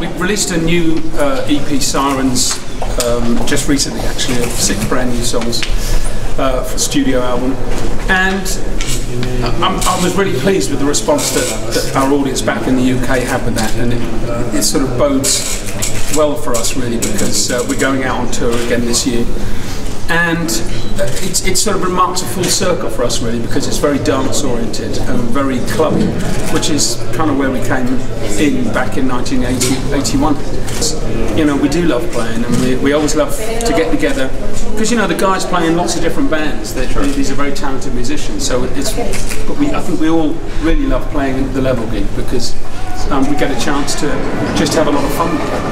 we released a new uh, EP, Sirens, um, just recently actually, of six brand new songs uh, for studio album. And I'm, I was really pleased with the response that, that our audience back in the UK had with that. And it, it sort of bodes well for us, really, because uh, we're going out on tour again this year and it's, it sort of remarks a full circle for us really because it's very dance oriented and very clubby which is kind of where we came in back in 1981 you know we do love playing and we, we always love to get together because you know the guys play in lots of different bands. They, sure. these are very talented musicians so it's but we, I think we all really love playing the level gig because um, we get a chance to just have a lot of fun. together